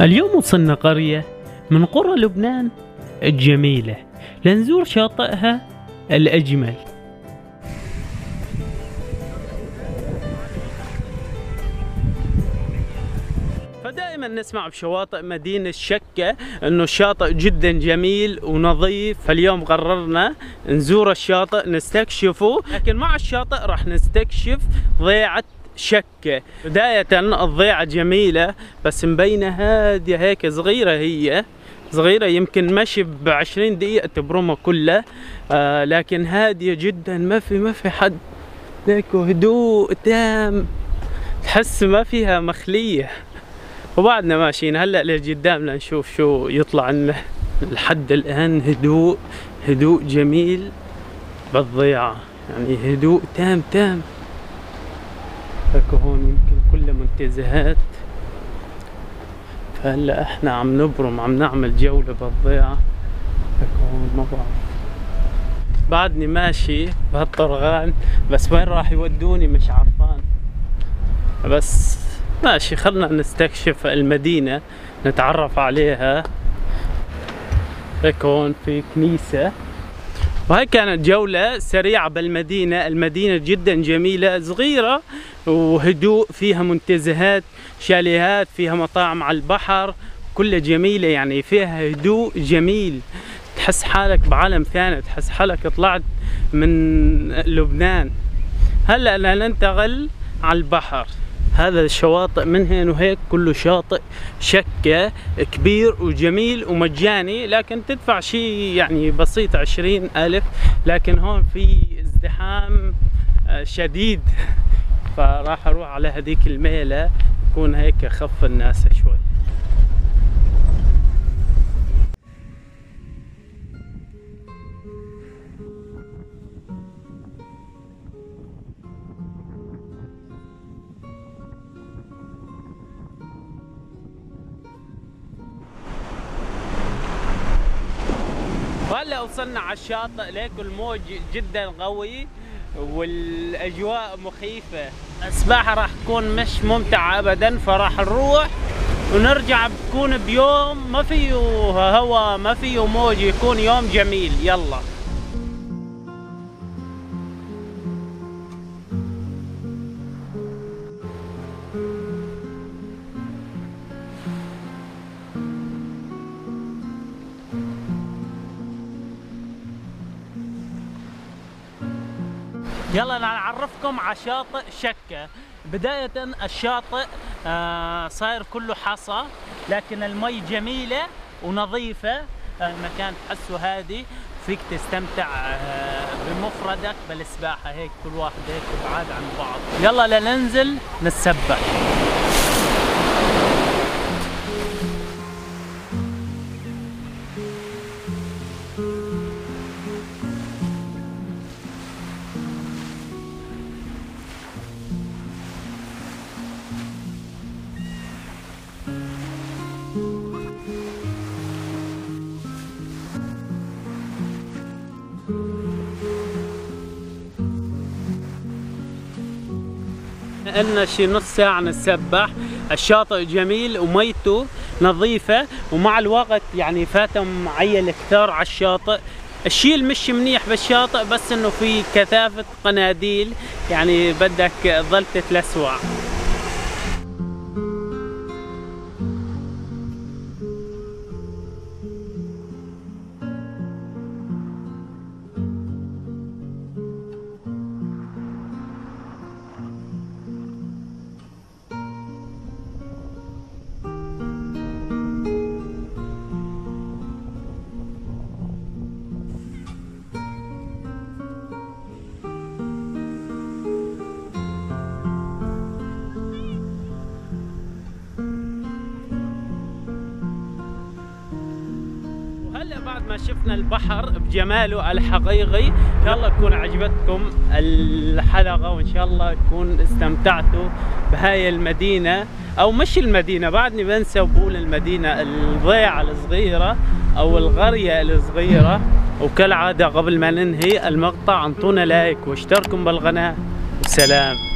اليوم وصلنا قرية من قرى لبنان الجميلة. لنزور شاطئها الأجمل. فدائما نسمع بشواطئ مدينة شكة إنه الشاطئ جدا جميل ونظيف. فاليوم قررنا نزور الشاطئ نستكشفه لكن مع الشاطئ راح نستكشف ضيعة شكة بداية الضيعة جميلة بس مبينة هادية هيك صغيرة هي. صغيرة يمكن مشي ب 20 دقيقة تبرمها كلها. آه لكن هادية جدا ما في ما في حد. هيك هدوء تام. تحس ما فيها مخلية. وبعدنا ماشيين. هلأ لقدام لنشوف شو يطلع لنا. لحد الآن هدوء هدوء جميل بالضيعة. يعني هدوء تام تام. هيك هون يمكن كلها منتزهات. فهلا إحنا عم نبرم عم نعمل جولة بالضيعة. هون ما بعرف. بعدني ماشي بهالطرغان بس وين راح يودوني مش عرفان. بس ماشي خلنا نستكشف المدينة نتعرف عليها. هيك هون في كنيسة. وهي كانت جولة سريعة بالمدينة المدينة جدا جميلة صغيرة وهدوء فيها منتزهات شاليهات فيها مطاعم على البحر كلها جميلة يعني فيها هدوء جميل. تحس حالك بعالم ثاني تحس حالك طلعت من لبنان. هلأ ننتقل على البحر. هذا الشواطئ من هنا وهيك كله شاطئ شكة كبير وجميل ومجاني لكن تدفع شيء يعني بسيط عشرين ألف لكن هون في ازدحام آه، شديد. فراح أروح على هذيك الميلة يكون هيك خف الناس شوي. وصلنا على الشاطئ. ليك الموج جدا قوي والأجواء مخيفة. السباحة راح تكون مش ممتعة ابدا فراح نروح ونرجع بكون بيوم ما فيه هواء ما فيه موج يكون يوم جميل. يلا. يلا نعرفكم على شاطئ شكة. بداية الشاطئ آه صاير كله حصى لكن المي جميلة ونظيفة. المكان تحسه هادي فيك تستمتع آه بمفردك بالسباحة. هيك كل واحد هيك بعاد عن بعض. يلا لننزل نتسبح. لنا شي نص ساعة نتسبح الشاطئ جميل وميته نظيفة ومع الوقت يعني فاتم عيل كثار على الشاطئ. الشيء اللي مش منيح بالشاطئ بس إنه في كثافة قناديل. يعني بدك تظل تتلسوع هلا بعد ما شفنا البحر بجماله الحقيقي ان شاء الله تكون عجبتكم الحلقة وإن شاء الله تكون استمتعتوا بهاي المدينة. أو مش المدينة بعدني بنسى وبقول المدينة الضيعة الصغيرة أو القريه الصغيرة. وكالعادة قبل ما ننهي المقطع أنطونا لايك واشتركوا بالقناة. وسلام